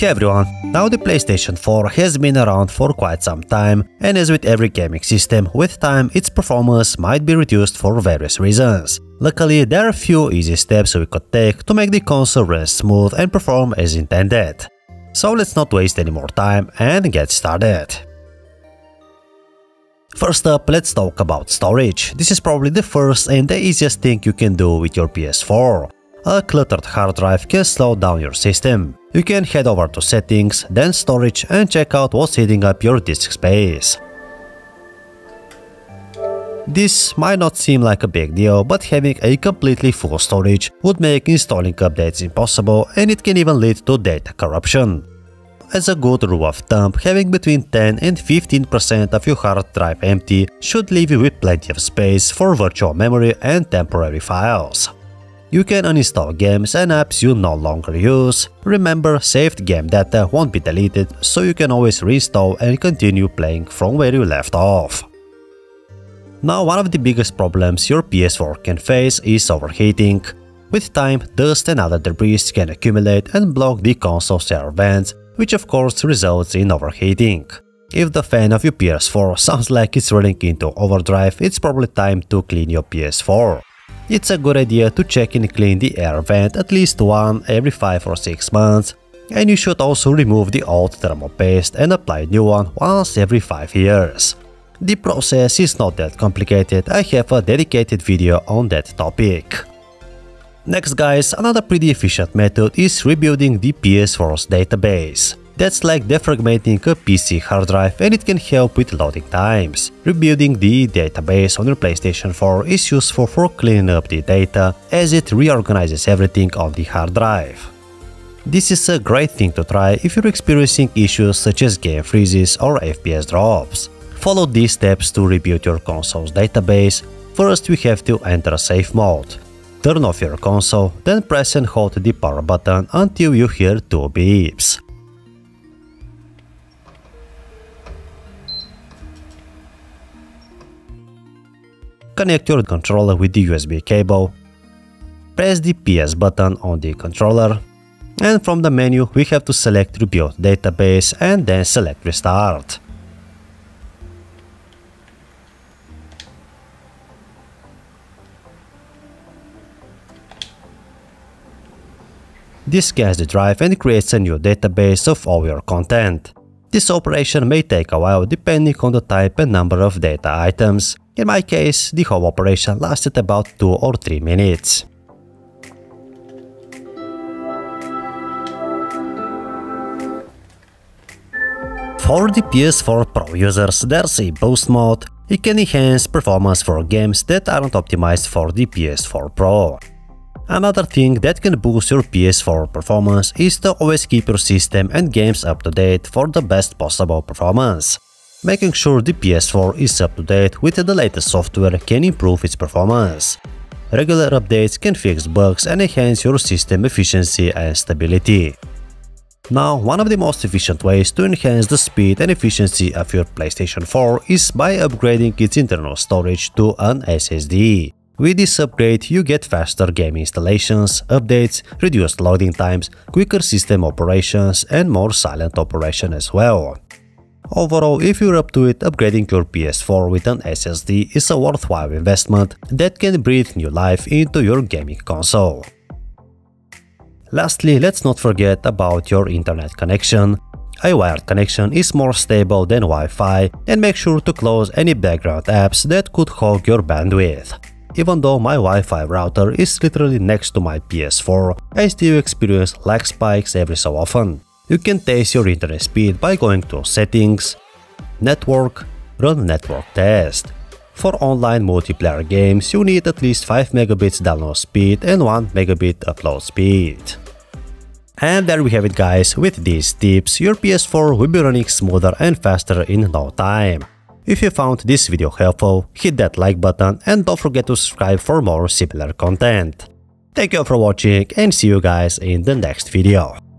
Hey everyone, now the PlayStation 4 has been around for quite some time, and as with every gaming system, with time its performance might be reduced for various reasons. Luckily, there are a few easy steps we could take to make the console run smooth and perform as intended. So let's not waste any more time and get started. First up, let's talk about storage. This is probably the first and the easiest thing you can do with your PS4. A cluttered hard drive can slow down your system. You can head over to settings, then storage and check out what's eating up your disk space. This might not seem like a big deal, but having a completely full storage would make installing updates impossible and it can even lead to data corruption. As a good rule of thumb, having between 10 and 15% of your hard drive empty should leave you with plenty of space for virtual memory and temporary files. You can uninstall games and apps you no longer use. Remember, saved game data won't be deleted, so you can always reinstall and continue playing from where you left off. Now, one of the biggest problems your PS4 can face is overheating. With time, dust and other debris can accumulate and block the console's air vents, which of course results in overheating. If the fan of your PS4 sounds like it's running into overdrive, it's probably time to clean your PS4 it's a good idea to check and clean the air vent at least one every 5 or 6 months, and you should also remove the old thermal paste and apply a new one once every 5 years. The process is not that complicated, I have a dedicated video on that topic. Next guys, another pretty efficient method is rebuilding the PS4's database. That's like defragmenting a PC hard drive and it can help with loading times. Rebuilding the database on your PlayStation 4 is useful for cleaning up the data as it reorganizes everything on the hard drive. This is a great thing to try if you're experiencing issues such as game freezes or FPS drops. Follow these steps to rebuild your console's database. First we have to enter safe mode. Turn off your console, then press and hold the power button until you hear two beeps. Connect your controller with the USB cable, press the PS button on the controller, and from the menu we have to select Rebuild Database and then select Restart. This scans the drive and creates a new database of all your content. This operation may take a while depending on the type and number of data items, in my case, the whole operation lasted about 2 or 3 minutes. For the PS4 Pro users, there's a boost mode. It can enhance performance for games that aren't optimized for the PS4 Pro. Another thing that can boost your PS4 performance is to always keep your system and games up to date for the best possible performance. Making sure the PS4 is up to date with the latest software can improve its performance. Regular updates can fix bugs and enhance your system efficiency and stability. Now, one of the most efficient ways to enhance the speed and efficiency of your PlayStation 4 is by upgrading its internal storage to an SSD. With this upgrade, you get faster game installations, updates, reduced loading times, quicker system operations, and more silent operation as well. Overall, if you're up to it, upgrading your PS4 with an SSD is a worthwhile investment that can breathe new life into your gaming console. Lastly, let's not forget about your internet connection. A wired connection is more stable than Wi-Fi and make sure to close any background apps that could hog your bandwidth. Even though my Wi-Fi router is literally next to my PS4, I still experience lag spikes every so often. You can test your internet speed by going to Settings, Network, Run Network Test. For online multiplayer games, you need at least 5 megabits download speed and 1 megabit upload speed. And there we have it guys, with these tips, your PS4 will be running smoother and faster in no time. If you found this video helpful, hit that like button and don't forget to subscribe for more similar content. Thank you all for watching and see you guys in the next video.